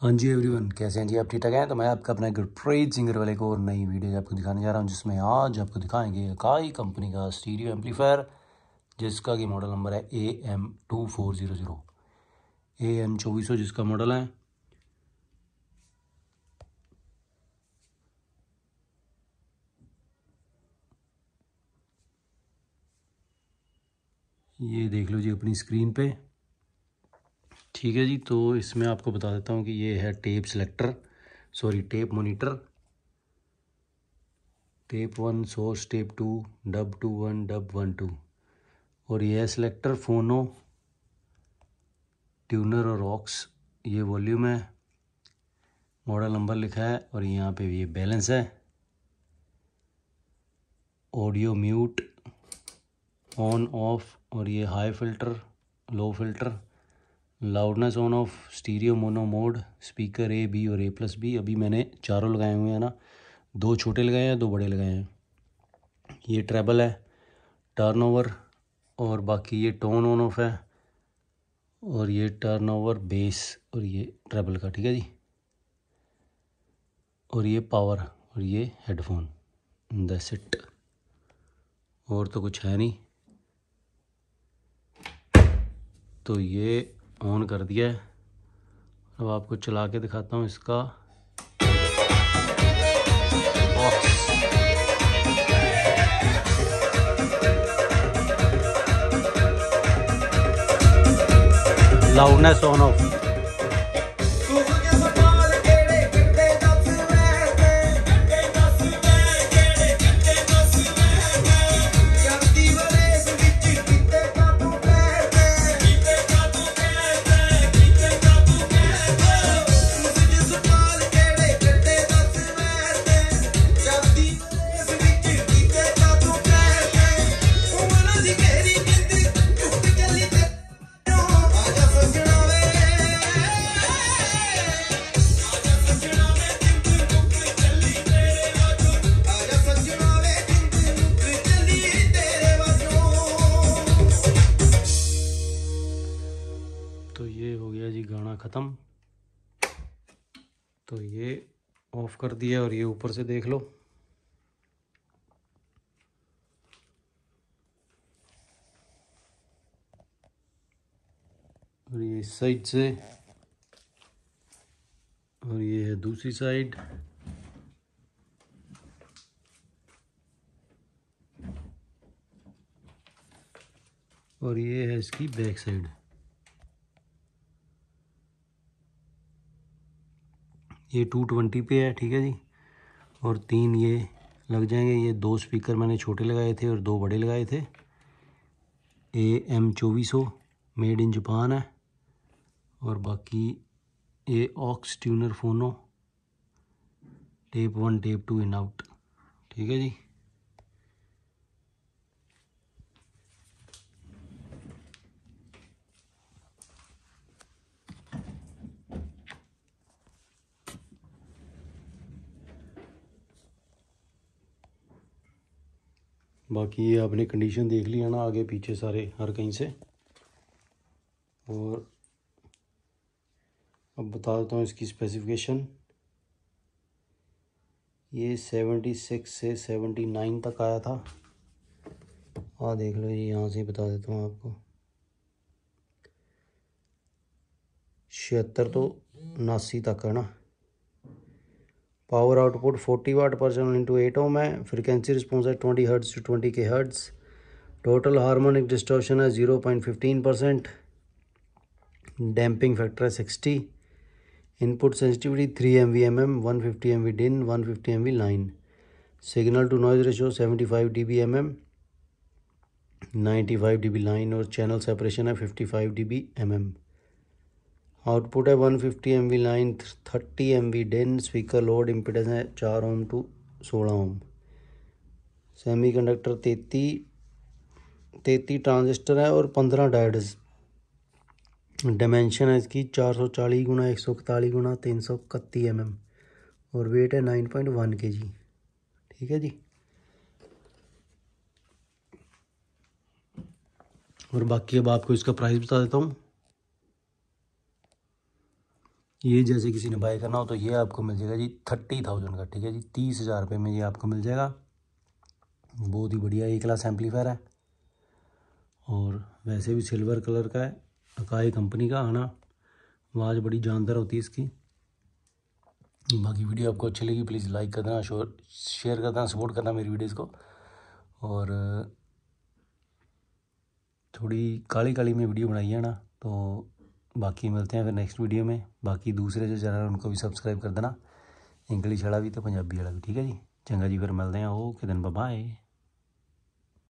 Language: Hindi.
हाँ जी एवरीवन कैसे हैं जी? आप ठीक ठाक हैं? तो मैं आपका अपना गुरप्रीत सिंगर वाले को और नई वीडियो आपको दिखाने जा रहा हूँ, जिसमें आज आपको दिखाएँगे अकाई कंपनी का स्टीरियो एम्पलीफायर जिसका कि मॉडल नंबर है A M two four zero zero A M चौबीस सौ जिसका मॉडल है। ये देख लो जी अपनी स्क्रीन पे। ठीक है जी तो इसमें आपको बता देता हूँ कि ये है tape selector, sorry, tape monitor. Tape one, source, tape two, dub two one, dub one two. और ये है सेलेक्टर, फोनो, ट्यूनर और ऑक्स। ये वॉल्यूम है, मॉडल नंबर लिखा है, और यहाँ पे ये बैलेंस है। ऑडियो म्यूट, ऑन, ऑफ़, और ये high filter, low filter. Loudness on off stereo mono mode speaker A B और ए प्लस बी अभी मैंने चारों लगाए हुए हैं ना। दो छोटे लगाए हैं, दो बड़े लगाए हैं। ये ट्रेबल है टर्न ओवर और बाकी ये टोन ऑन ऑफ़ है और ये टर्न ओवर बेस और ये ट्रेबल का, ठीक है जी? और ये पावर और ये हेडफोन द सिट और तो कुछ है नहीं। तो ये ऑन कर दिया है। अब आपको चला के दिखाता हूँ इसका। लाउडनेस ऑन ऑफ़ ये हो गया जी गाना ख़त्म। तो ये ऑफ़ कर दिया और ये ऊपर से देख लो। और ये इस साइड से, और ये है दूसरी साइड और ये है इसकी बैक साइड ये टू ट्वेंटी पे है, ठीक है जी। और तीन ये लग जाएँगे, ये दो स्पीकर मैंने छोटे लगाए थे और दो बड़े लगाए थे। ए एम चौबीस, मेड इन जापान है। और बाकी ये aux tuner phono, tape one, tape two in out, ठीक है जी। बाकी ये आपने कंडीशन देख लिया ना, आगे पीछे सारे, हर कहीं से। और अब बता देता हूँ इसकी स्पेसिफिकेशन ये सेवेंटी सिक्स से सेवेंटी नाइन तक आया था। हाँ देख लो ये यहाँ से बता देता हूँ आपको। छिहत्तर तो उनासी तक है ना? पावर आउटपुट 40 वाट पर चैनल इंटू एट ओम है फ्रिक्वेंसी रिस्पॉन्स है 20 हर्ट्स टू 20 के हर्ट्स टोटल हार्मोनिक डिस्टोर्शन है 0.15 परसेंट डैम्पिंग फैक्टर है 60 input sensitivity 3 M V M M one fifty M V DIN one fifty M V line signal to noise ratio 75 five D B M M ninety five D B line और चैनल सेपरेशन है 55 five D B M M output है 150 fifty M V line, thirty M V DIN, speaker load impedance है चार ओम टू सोलह ओम। सेमी कंडक्टर तेती तेती ट्रांजिस्टर है और पंद्रह डायड्स डायमेंशन है इसकी चार सौ चालीस गुना एक सौ इकतालीस गुना तीन सौ इकतीस एम एम और वेट है nine point one K G ठीक है जी? और बाकी अब आपको इसका प्राइस बता देता हूँ। ये जैसे किसी ने बाय करना हो तो ये आपको मिल जाएगा जी थर्टी थाउज़ेंड का, ठीक है जी? तीस हज़ार रुपये में ये आपको मिल जाएगा। बहुत ही बढ़िया ए क्लास एम्पलीफायर है। और वैसे भी सिल्वर कलर का है अकाई कंपनी का आना आवाज़ बड़ी जानदार होती है इसकी। बाकी वीडियो आपको अच्छी लगी प्लीज़ लाइक कर देना शेयर कर देना सपोर्ट करना मेरी वीडियोज़ को। और, थोड़ी काली काली में वीडियो बनाई है ना तो बाकी मिलते हैं फिर नेक्स्ट वीडियो में। बाकी दूसरे जो चैनल उनको भी सब्सक्राइब कर देना। इंग्लिश वाला भी तो पंजाबी वाला भी, ठीक है जी? चंगा जी, फिर मिलते हैं। ओके दिन बाय